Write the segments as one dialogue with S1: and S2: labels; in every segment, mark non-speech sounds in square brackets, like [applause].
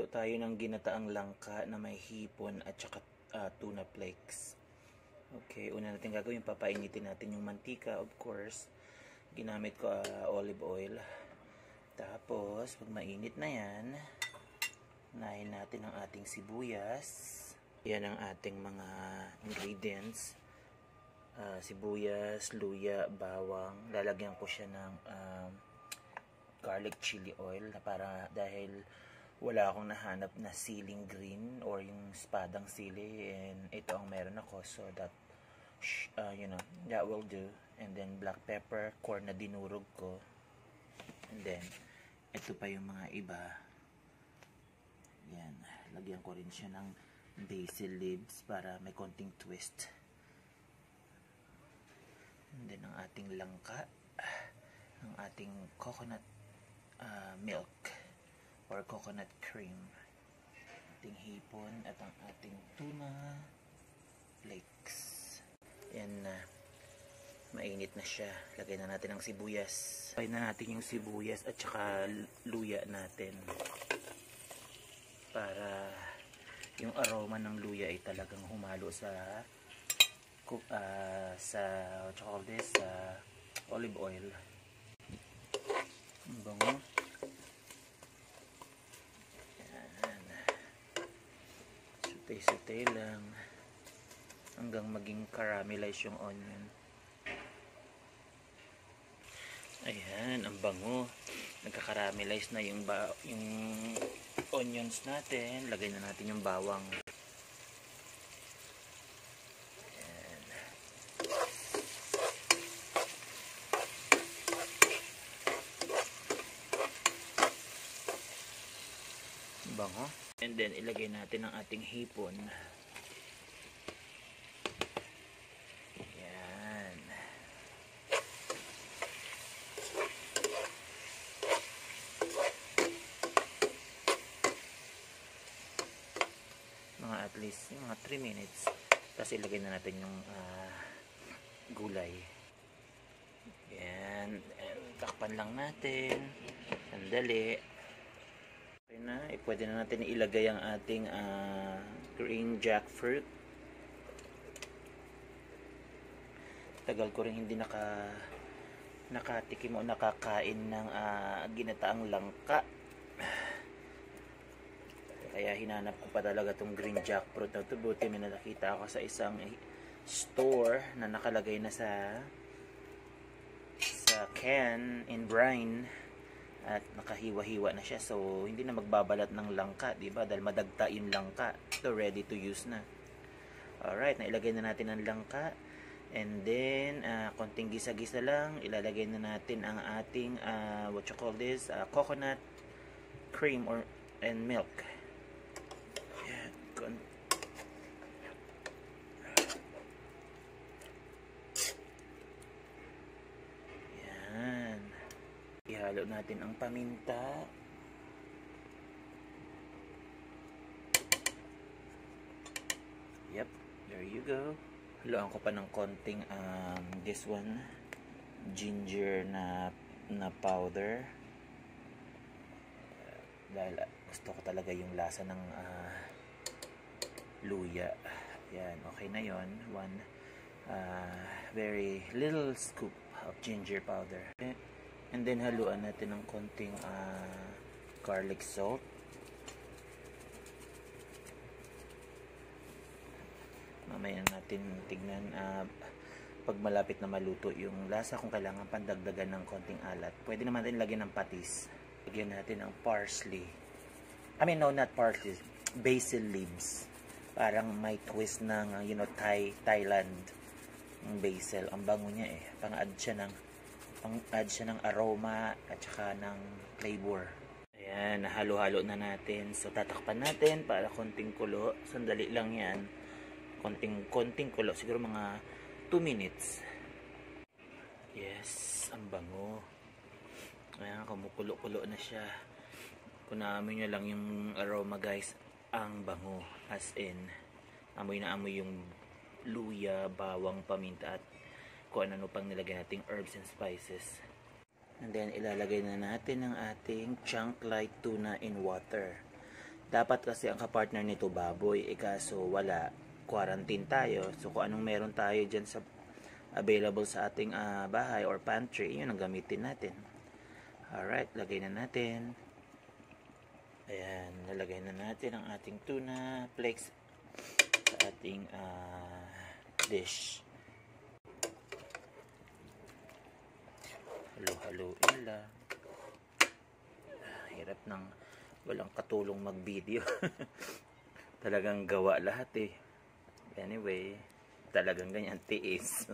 S1: Luto tayo ng ginataang langka na may hipon at saka ah, tuna flakes. Okay, una natin gagawin, papainitin natin yung mantika, of course. Ginamit ko ah, olive oil. Tapos, pag mainit na yan, nahin natin ang ating sibuyas. Yan ang ating mga ingredients. Ah, sibuyas, luya, bawang. Lalagyan ko siya ng um, garlic chili oil na para dahil wala akong nahanap na ceiling green or yung spadang sili and ito ang meron ako so that uh, you know that will do. And then black pepper corn na dinurog ko. And then ito pa yung mga iba. Yan lagyan ko rin siya ng basil leaves para may konting twist. And then ang ating langka ang ating coconut uh, milk or coconut cream. Ating hipon at ang ating tuna. Flakes. Yan na. Mainit na siya. Lagay na natin ang sibuyas. Lagay na natin yung sibuyas at saka luya natin. Para yung aroma ng luya ay talagang humalo sa uh, sa this? Sa olive oil. Ang bango sutay-sutay lang. Hanggang maging caramelize yung onion. Ayan ang bango. Nagka-caramelize na yung, ba yung onions natin. Lagay na natin yung bawang bango and then ilagay natin ang ating hipon. Yan mga at least mga 3 minutes. Tapos ilagay na natin yung ah, gulay. Yan And takpan lang natin. Sandali na eh, pwede na natin ilagay ang ating ah, green jackfruit. Tagal ko rin hindi naka nakatikim o nakakain ng ah, ginataang langka. Kaya hinanap ko pa talaga tong green jackfruit na to. Buti may nakita ako sa isang store na nakalagay na sa sa can in brine at nakahiwa-hiwa na siya. So, hindi na magbabalat ng langka, di ba? Dahil madagta yung langka. So, ready to use na. Alright, nailagay na natin ang langka. And then, ah, konting gisa-gisa lang, ilalagay na natin ang ating, ah, what you call this, ah, coconut cream or and milk. Yan, Ihalo natin ang paminta. Yep, there you go. Haluan ko pa ng konting um, this one. Ginger na na powder. Dahil ah, gusto ko talaga yung lasa ng ah, luya. Yan okay na yon one ah, very little scoop of ginger powder and then haluan natin ng konting ah, garlic salt. Mamaya natin tignan ah, pag malapit na maluto yung lasa kung kailangan pandagdagan ng konting alat pwede naman natin lagyan ng patis. Lagyan natin ng parsley. I mean no not parsley basil leaves. Parang may twist ng uh, you know Thai Thailand basil. Ang bango niya eh. Pang add siya ng pang add siya ng aroma at saka ng flavor. Ayan nahalo-halo na natin. So tatakpan natin para konting kulo. Sandali lang yan. Konting konting kulo. Siguro mga 2 minutes. Yes ang bango. Ayan kumukulo-kulo na siya. Kung naamoy nyo lang yung aroma guys. Ang bango as in. Amoy na amoy yung luya, bawang, paminta at kung ano pang nilagay nating herbs and spices and then ilalagay na natin ang ating chunk light tuna in water Dapat kasi ang kapartner nito baboy, eh kaso wala, quarantine tayo. So kung anong meron tayo dyan sa available sa ating ah, bahay or pantry, yun ang gamitin natin. Alright, lagay na natin. Ayan, nalagay na natin ang ating tuna flakes sa ating ah, dish. Halo-haloin lang. Ah, Hirap ng walang katulong mag-video. [laughs] talagang gawa lahat eh. Anyway, talagang ganyan tiis.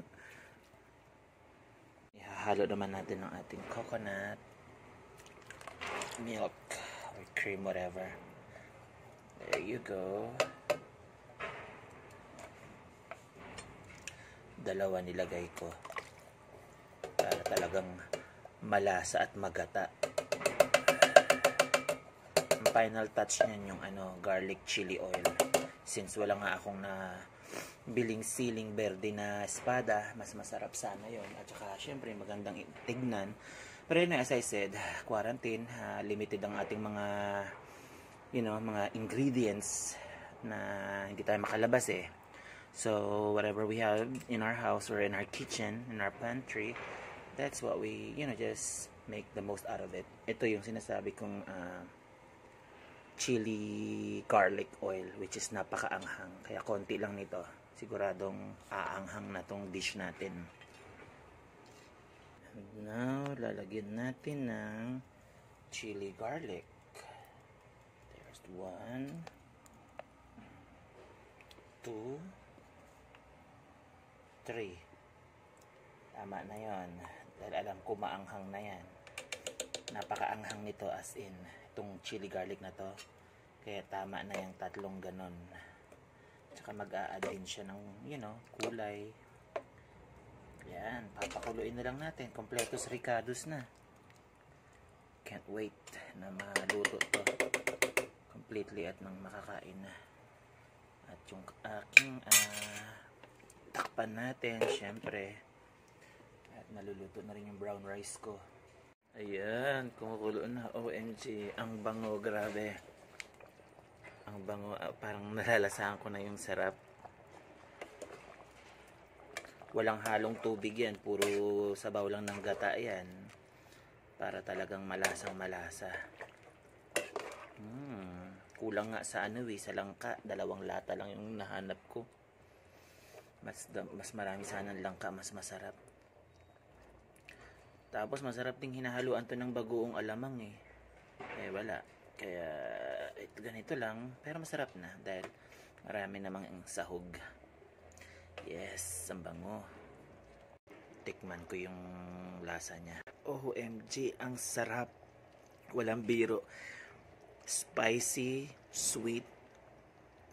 S1: [laughs] Ihahalo naman natin ang ating coconut milk or cream whatever. There you go. Dalawa nilagay ko. Para talagang malasa at magata. Ang final touch niyan yung ano, garlic chili oil. Since wala nga akong na biling siling berde na espada, mas masarap sana yon At saka, syempre, magandang tignan. Pero yun, as I said, quarantine, ah, limited ang ating mga, you know, mga ingredients na hindi tayo makalabas eh. So, whatever we have in our house or in our kitchen, in our pantry, that's what we, you know, just make the most out of it. Ito yung sinasabi kong ah, chili garlic oil, which is napakaanghang. Kaya konti lang nito. Siguradong aanghang na tong dish natin. And now, lalagyan natin ng chili garlic. There's one, two, three. Tama na yon. Dahil alam ko maanghang na yan. Napakaanghang nito as in. Itong chili garlic na to. Kaya tama na yung tatlong ganon. Tsaka mag-a-add din siya ng, you know, kulay. Yan. Papakuluin na lang natin. Kompletos ricados na. Can't wait na maluto to. Completely at nang makakain na. At yung aking ah, takpan natin, syempre. At naluluto na rin yung brown rice ko. Ayan, kumukulo na. OMG, ang bango, grabe. Ang bango, ah, parang nalalasahan ko na yung sarap. Walang halong tubig yan, puro sabaw lang ng gata yan. Para talagang malasang malasa. Hmm, kulang nga sa ano eh, sa langka. Dalawang lata lang yung nahanap ko. Mas, mas marami sana ng langka, mas masarap. Tapos masarap ding hinahaluan to ng bagoong alamang eh. Eh wala. Kaya ito ganito lang. Pero masarap na dahil marami namang ang sahog. Yes, ang bango. Tikman ko yung lasa niya. OMG, ang sarap. Walang biro. Spicy, sweet,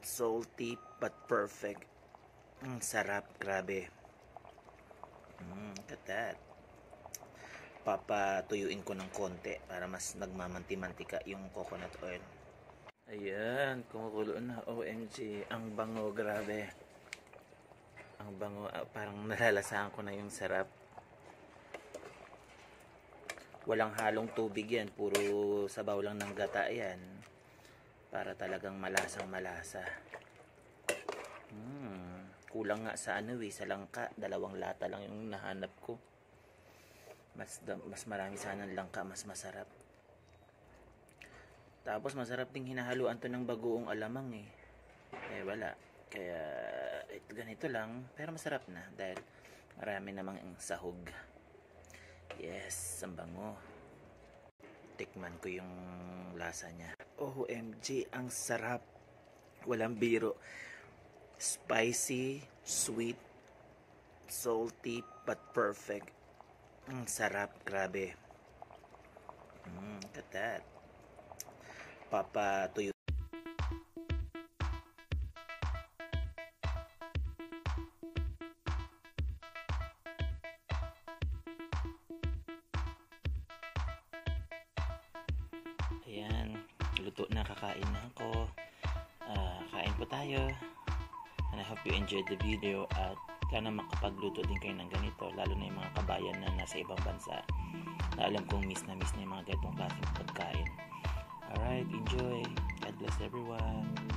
S1: salty, but perfect. Ang sarap, grabe. Mm, look at that papatuyuin ko ng konti para mas nagmamanti-mantika yung coconut oil. Ayan, kumukulo na. OMG, ang bango, grabe. Ang bango, ah, parang nalalasahan ko na yung sarap. Walang halong tubig yan, puro sabaw lang ng gata yan. Para talagang malasang malasa. Hmm, kulang nga sa ano eh, sa langka. Dalawang lata lang yung nahanap ko mas mas marami sana ng langka, mas masarap. Tapos masarap ding hinahaluan to ng bagoong alamang eh. Eh wala. Kaya ito ganito lang, pero masarap na dahil marami namang ang sahog. Yes, ang bango. Tikman ko yung lasa niya. OMG, ang sarap. Walang biro. Spicy, sweet, salty, but perfect. Ang sarap, grabe. Mm, look at that. Papatuyo. Ayan, luto na, kakain na ako. Ah, kain po tayo. And I hope you enjoyed the video at sana makapagluto din kayo ng ganito lalo na yung mga kabayan na nasa ibang bansa na alam kong miss na miss na yung mga ganitong klaseng pagkain alright enjoy God bless everyone.